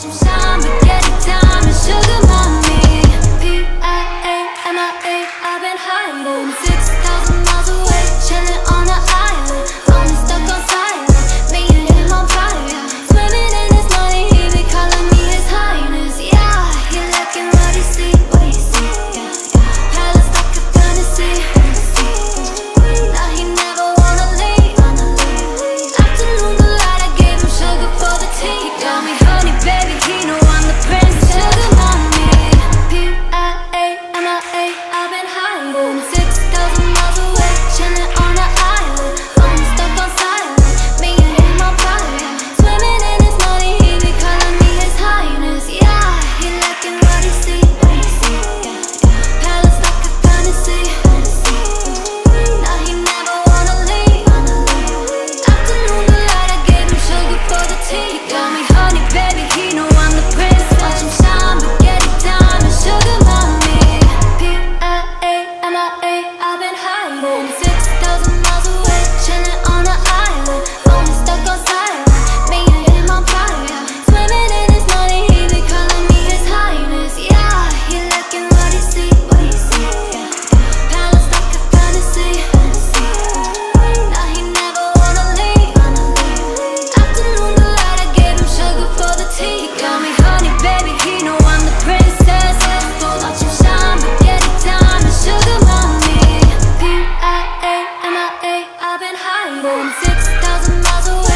shine, but I'm going 6,000 miles away.